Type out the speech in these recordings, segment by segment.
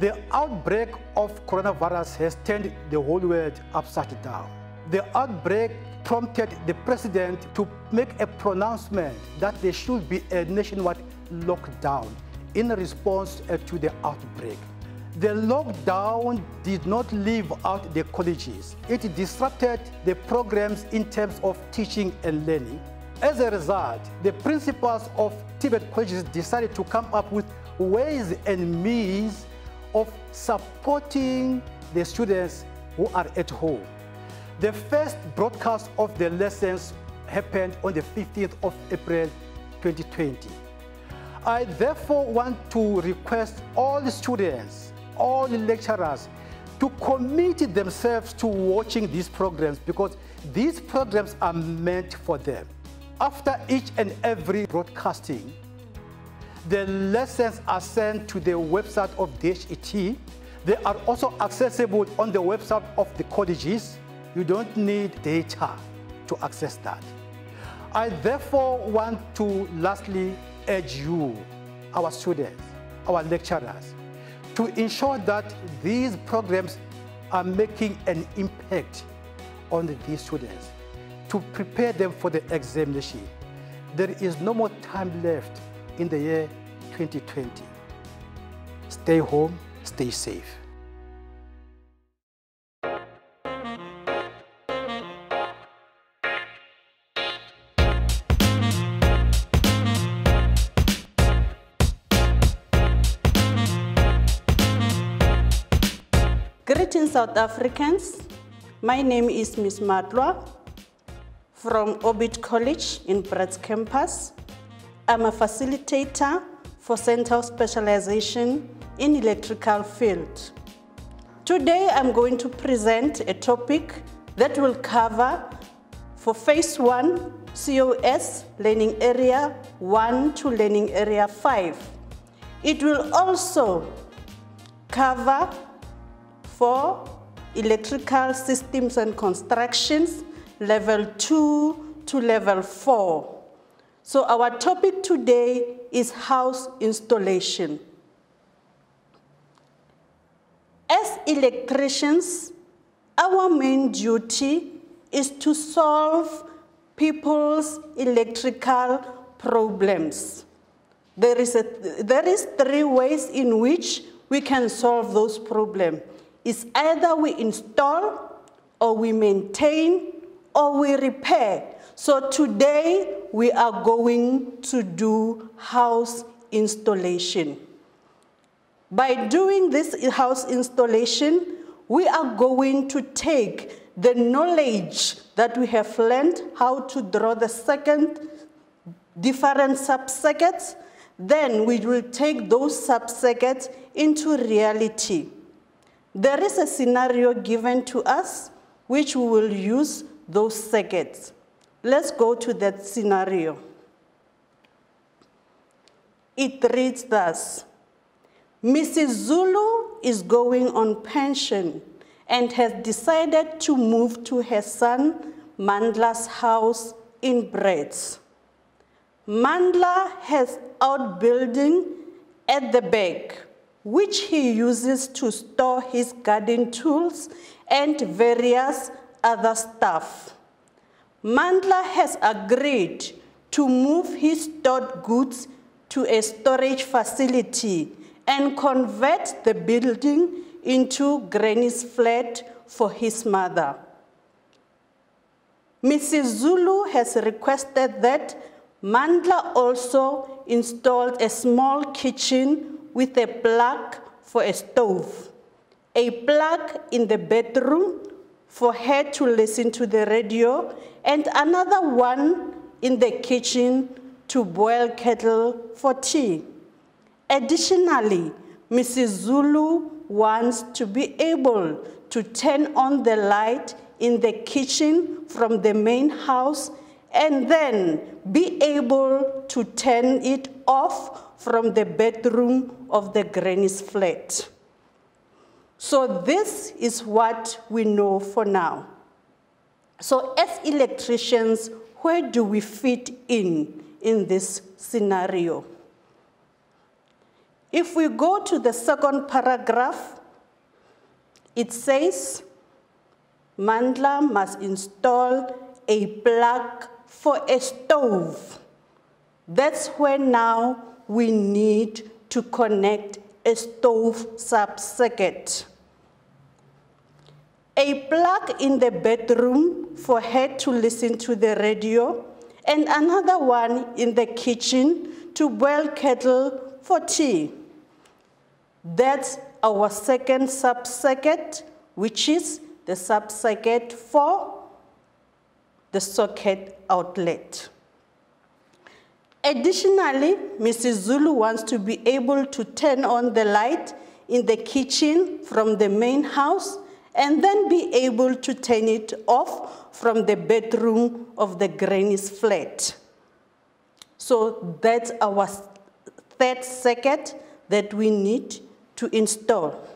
The outbreak of coronavirus has turned the whole world upside down. The outbreak prompted the president to make a pronouncement that there should be a nationwide lockdown in response uh, to the outbreak. The lockdown did not leave out the colleges. It disrupted the programs in terms of teaching and learning. As a result, the principals of TVET colleges decided to come up with ways and means of supporting the students who are at home. The first broadcast of the lessons happened on the 15th of April 2020. I therefore want to request all the students, all the lecturers to commit themselves to watching these programs because these programs are meant for them. After each and every broadcasting, the lessons are sent to the website of DHET. They are also accessible on the website of the colleges. You don't need data to access that. I therefore want to lastly urge you, our students, our lecturers, to ensure that these programs are making an impact on these students, to prepare them for the examination. There is no more time left in the year 2020. Stay home, stay safe. Greetings, South Africans. My name is Ms. Matwa from Orbit College in Brits campus. I'm a facilitator for Center of Specialization in Electrical Field. Today, I'm going to present a topic that will cover for Phase 1 COS Learning Area 1 to Learning Area 5. It will also cover for electrical systems and constructions, level 2 to level 4. So our topic today is house installation. As electricians, our main duty is to solve people's electrical problems. There is, a, there is three ways in which we can solve those problems is either we install or we maintain or we repair. So today we are going to do house installation. By doing this house installation, we are going to take the knowledge that we have learned how to draw the second different subcircuits, then we will take those subcircuits into reality. There is a scenario given to us which we will use those circuits. Let's go to that scenario. It reads thus, Mrs. Zulu is going on pension and has decided to move to her son Mandla's house in Brits. Mandla has outbuilding at the back which he uses to store his garden tools and various other stuff. Mandla has agreed to move his stored goods to a storage facility and convert the building into Granny's flat for his mother. Mrs. Zulu has requested that Mandla also installed a small kitchen with a plug for a stove, a plug in the bedroom for her to listen to the radio, and another one in the kitchen to boil kettle for tea. Additionally, Mrs. Zulu wants to be able to turn on the light in the kitchen from the main house and then be able to turn it off from the bedroom of the granny's flat. So this is what we know for now. So as electricians, where do we fit in in this scenario? If we go to the second paragraph, it says, Mandla must install a plug for a stove. That's where now we need to connect a stove sub-circuit. A plug in the bedroom for her to listen to the radio, and another one in the kitchen to boil kettle for tea. That's our second sub-circuit, which is the sub-circuit for the socket outlet. Additionally, Mrs. Zulu wants to be able to turn on the light in the kitchen from the main house and then be able to turn it off from the bedroom of the granny's flat. So that's our third circuit that we need to install.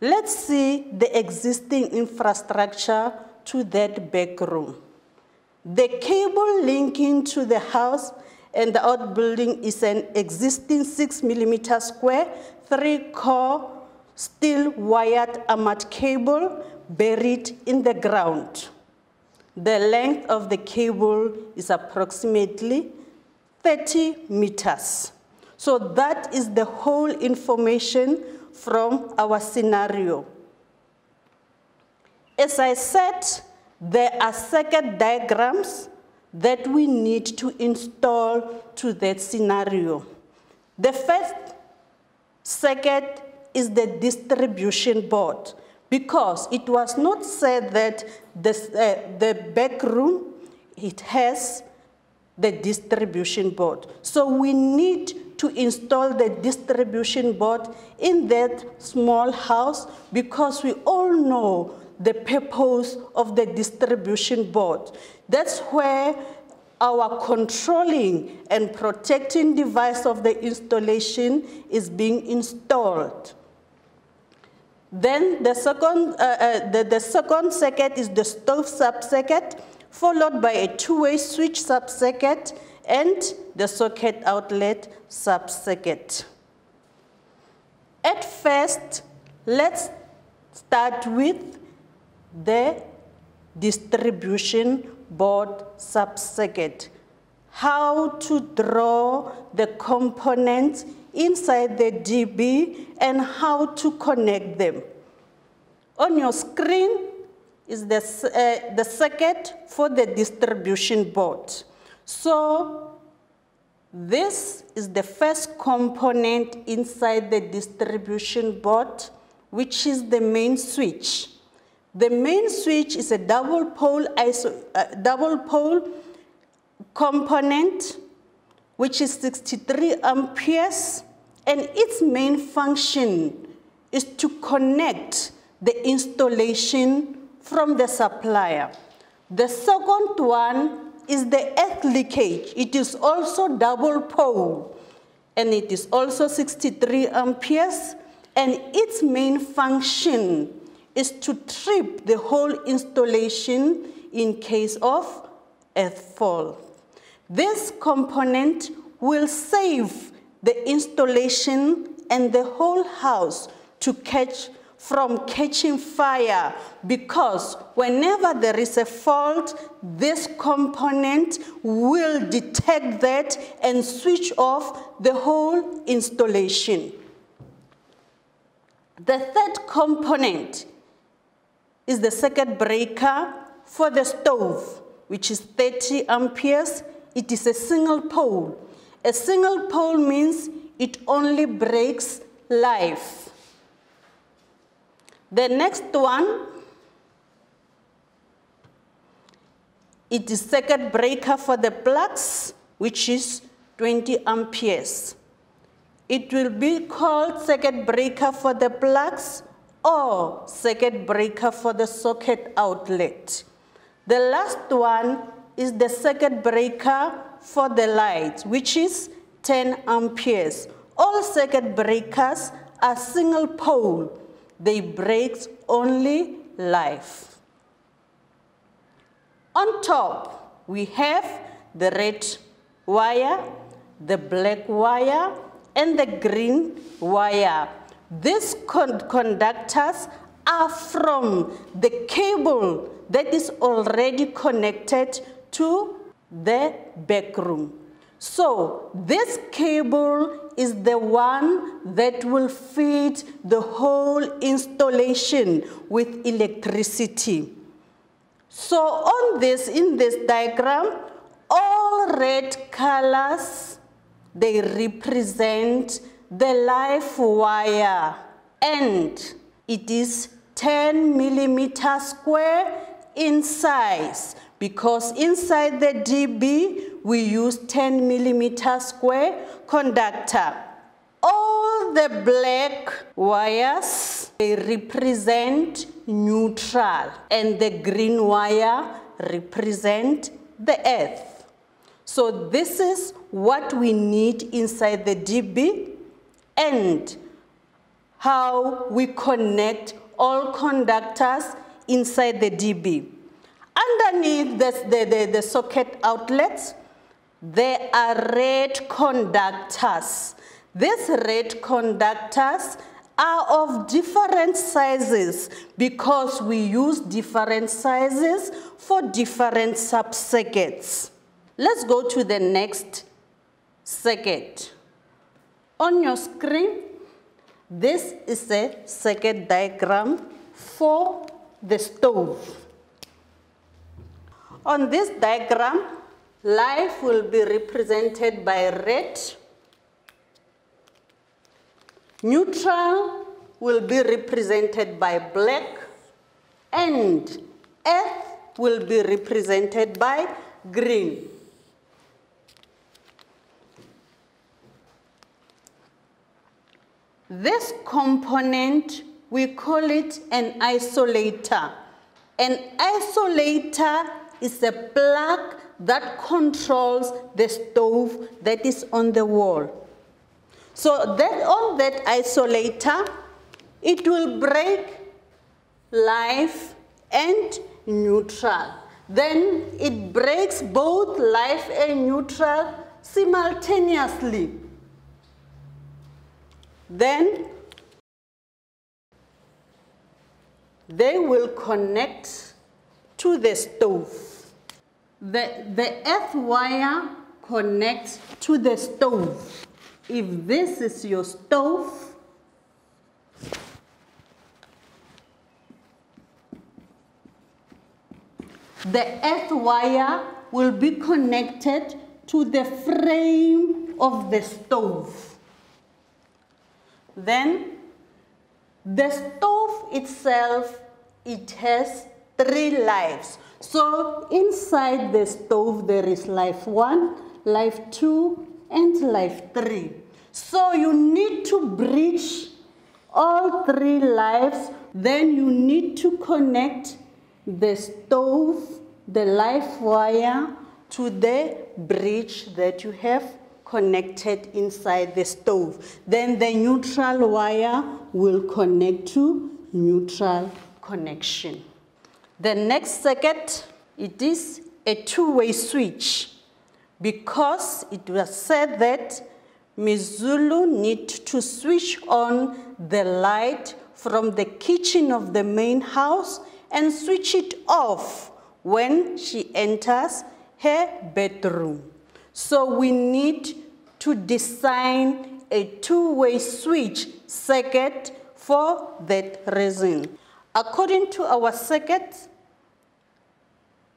Let's see the existing infrastructure to that back room. The cable linking to the house and the outbuilding is an existing six millimeter square, three core steel wired armored cable buried in the ground. The length of the cable is approximately 30 meters. So that is the whole information from our scenario. As I said, there are circuit diagrams that we need to install to that scenario. The first circuit is the distribution board because it was not said that this, uh, the back room, it has the distribution board. So we need to install the distribution board in that small house because we all know the purpose of the distribution board. That's where our controlling and protecting device of the installation is being installed. Then the second, uh, uh, the, the second circuit is the stove sub-circuit followed by a two-way switch sub-circuit and the socket outlet sub-circuit. At first, let's start with the distribution board sub-circuit. How to draw the components inside the DB and how to connect them. On your screen, is the, uh, the circuit for the distribution board. So this is the first component inside the distribution board, which is the main switch. The main switch is a double pole, iso uh, double pole component, which is 63 amperes, and its main function is to connect the installation from the supplier. The second one is the earth leakage. It is also double pole, and it is also 63 amperes, and its main function is to trip the whole installation in case of earth fault. This component will save the installation and the whole house to catch from catching fire because whenever there is a fault, this component will detect that and switch off the whole installation. The third component is the circuit breaker for the stove, which is 30 amperes. It is a single pole. A single pole means it only breaks live. The next one, it is circuit breaker for the plugs, which is 20 amperes. It will be called circuit breaker for the plugs or circuit breaker for the socket outlet. The last one is the circuit breaker for the light, which is 10 amperes. All circuit breakers are single pole they break only life. On top, we have the red wire, the black wire and the green wire. These con conductors are from the cable that is already connected to the back room. So this cable is the one that will feed the whole installation with electricity. So on this, in this diagram, all red colors, they represent the live wire and it is 10 millimeter square in size because inside the DB we use 10 millimeter square conductor. All the black wires, they represent neutral and the green wire represent the earth. So this is what we need inside the DB and how we connect all conductors inside the DB. Underneath the, the, the, the socket outlets, there are red conductors. These red conductors are of different sizes because we use different sizes for different sub-circuits. Let's go to the next circuit. On your screen, this is a circuit diagram for the stove. On this diagram, life will be represented by red, neutral will be represented by black, and earth will be represented by green. This component, we call it an isolator. An isolator is a plug that controls the stove that is on the wall. So that on that isolator, it will break live and neutral. Then it breaks both live and neutral simultaneously. Then they will connect to the stove. The, the earth wire connects to the stove. If this is your stove, the earth wire will be connected to the frame of the stove. Then the stove itself, it has three lives. So inside the stove there is life one, life two, and life three. So you need to bridge all three lives, then you need to connect the stove, the life wire to the bridge that you have connected inside the stove. Then the neutral wire will connect to neutral connection. The next circuit, it is a two-way switch because it was said that Mizulu need to switch on the light from the kitchen of the main house and switch it off when she enters her bedroom. So we need to design a two-way switch circuit for that reason. According to our circuit,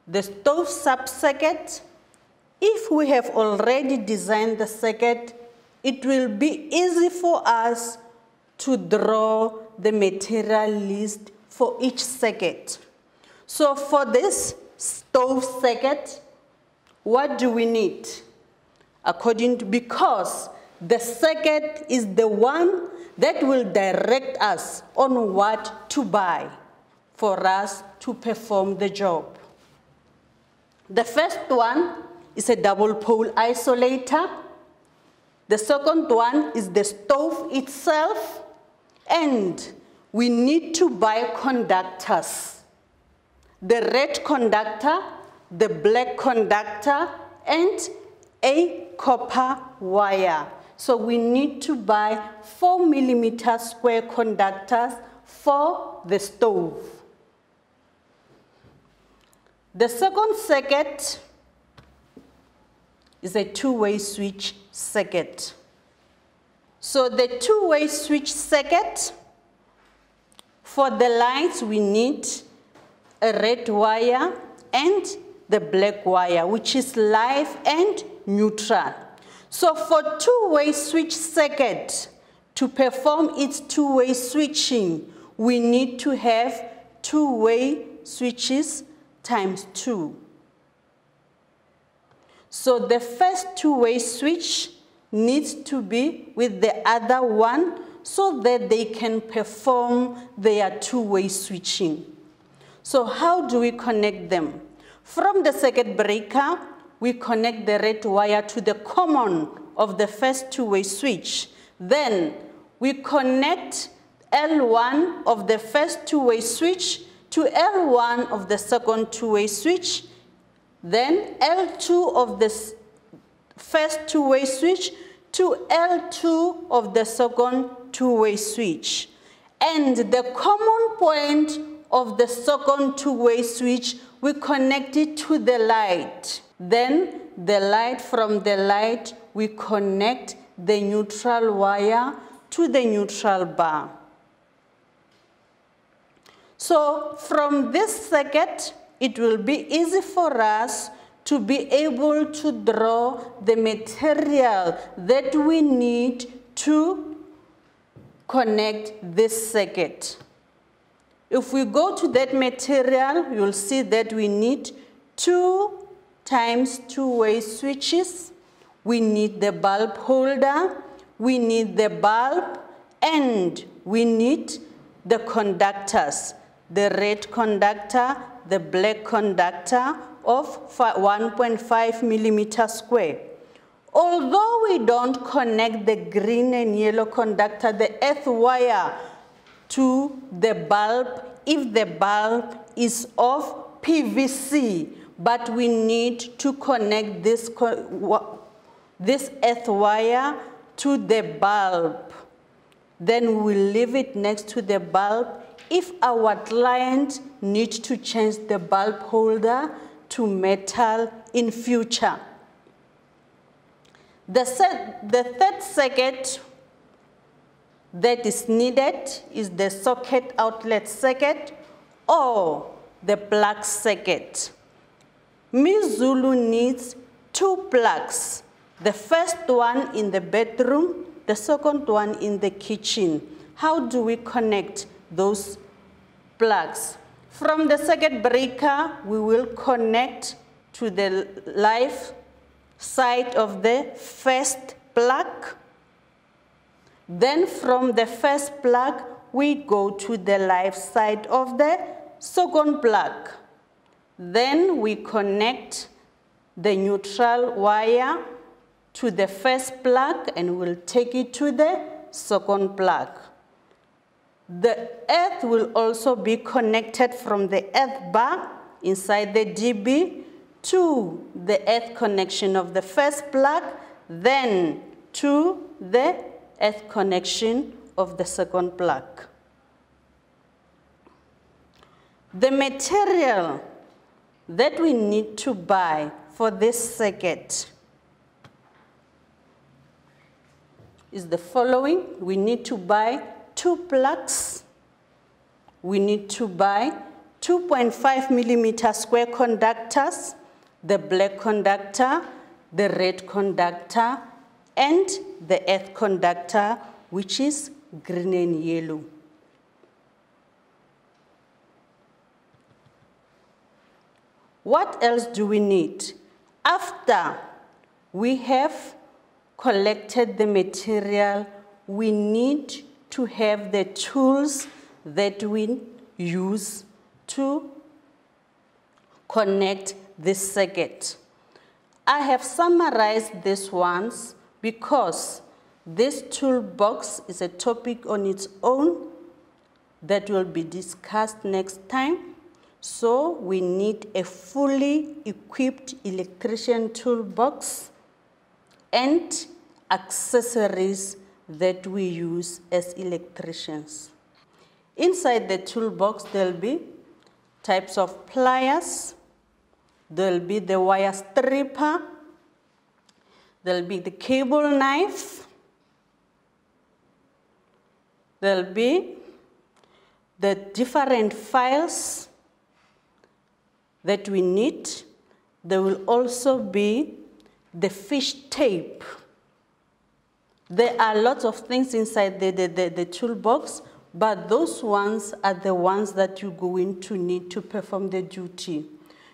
the stove sub-circuit, if we have already designed the circuit, it will be easy for us to draw the material list for each circuit. So for this stove circuit, what do we need? According to, because the circuit is the one that will direct us on what to buy for us to perform the job. The first one is a double pole isolator. The second one is the stove itself. And we need to buy conductors. The red conductor, the black conductor, and a copper wire. So we need to buy four millimeter square conductors for the stove. The second circuit is a two-way switch circuit. So the two-way switch circuit, for the lights we need a red wire and the black wire, which is live and neutral. So for two-way switch circuit, to perform its two-way switching, we need to have two-way switches times two. So the first two-way switch needs to be with the other one so that they can perform their two-way switching. So how do we connect them? From the circuit breaker, we connect the red wire to the common of the first two-way switch. Then we connect L1 of the first two-way switch to L1 of the second two-way switch, then L2 of the first two-way switch to L2 of the second two-way switch. And the common point of the second two-way switch, we connect it to the light. Then the light from the light, we connect the neutral wire to the neutral bar. So from this circuit, it will be easy for us to be able to draw the material that we need to connect this circuit. If we go to that material, you'll see that we need two times two-way switches. We need the bulb holder, we need the bulb, and we need the conductors, the red conductor, the black conductor of 1.5 millimeter square. Although we don't connect the green and yellow conductor, the earth wire, to the bulb if the bulb is of PVC, but we need to connect this, this earth wire to the bulb. Then we leave it next to the bulb. If our client needs to change the bulb holder to metal in future. The, the third circuit that is needed is the socket outlet circuit or the plug circuit. Mizulu needs two plugs, the first one in the bedroom, the second one in the kitchen. How do we connect those plugs? From the circuit breaker, we will connect to the live side of the first plug. Then from the first plug, we go to the live side of the second plug. Then we connect the neutral wire to the first plug and we'll take it to the second plug. The earth will also be connected from the earth bar inside the DB to the earth connection of the first plug, then to the earth connection of the second plug. The material that we need to buy for this circuit is the following. We need to buy two plugs. We need to buy 2.5 millimeter square conductors, the black conductor, the red conductor, and the earth conductor, which is green and yellow. What else do we need? After we have collected the material, we need to have the tools that we use to connect this circuit. I have summarized these ones because this toolbox is a topic on its own that will be discussed next time. So we need a fully equipped electrician toolbox and accessories that we use as electricians. Inside the toolbox, there'll be types of pliers, there'll be the wire stripper, there'll be the cable knife, there'll be the different files that we need. There will also be the fish tape. There are lots of things inside the, the, the, the toolbox, but those ones are the ones that you're going to need to perform the duty.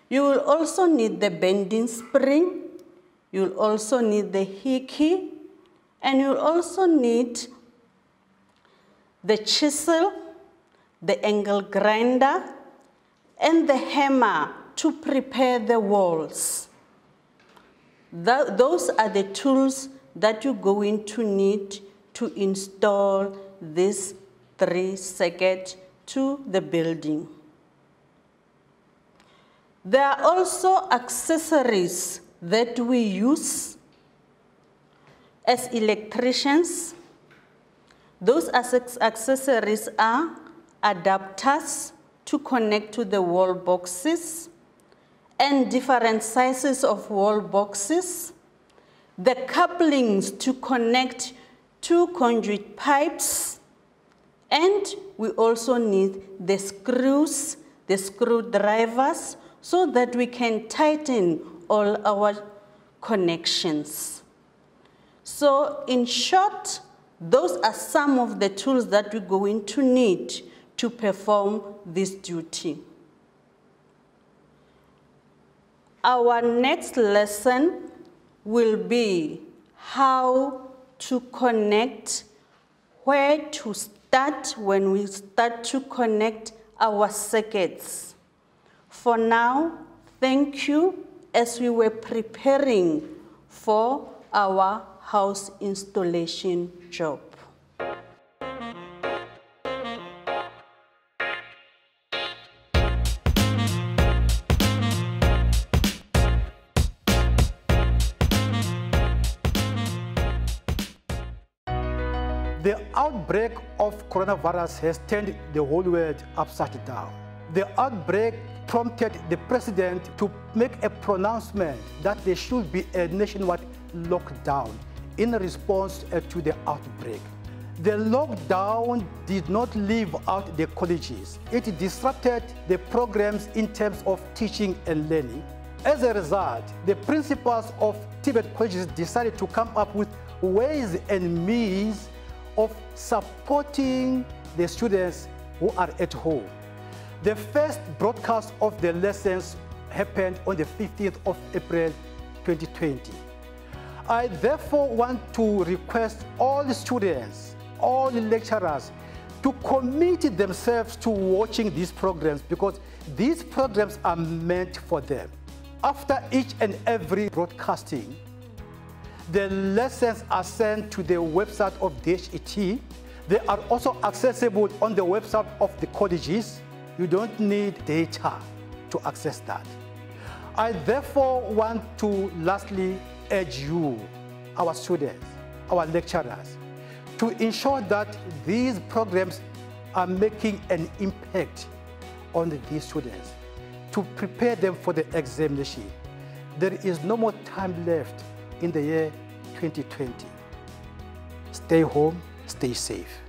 You will also need the bending spring, you'll also need the hickey, and you'll also need the chisel, the angle grinder, and the hammer to prepare the walls. That, those are the tools that you're going to need to install this three circuit to the building. There are also accessories that we use as electricians. Those accessories are adapters to connect to the wall boxes and different sizes of wall boxes, the couplings to connect two conduit pipes, and we also need the screws, the screwdrivers, so that we can tighten all our connections. So in short, those are some of the tools that we're going to need to perform this duty. Our next lesson will be how to connect, where to start when we start to connect our circuits. For now, thank you as we were preparing for our house installation job. Outbreak of coronavirus has turned the whole world upside down. The outbreak prompted the president to make a pronouncement that there should be a nationwide lockdown in response uh, to the outbreak. The lockdown did not leave out the colleges. It disrupted the programs in terms of teaching and learning. As a result, the principals of TVET colleges decided to come up with ways and means of supporting the students who are at home. The first broadcast of the lessons happened on the 15th of April 2020. I therefore want to request all students, all lecturers, to commit themselves to watching these programs because these programs are meant for them. After each and every broadcasting, the lessons are sent to the website of DHET. They are also accessible on the website of the colleges. You don't need data to access that. I therefore want to lastly urge you, our students, our lecturers, to ensure that these programs are making an impact on these students, to prepare them for the examination. There is no more time left in the year 2020. Stay home, stay safe.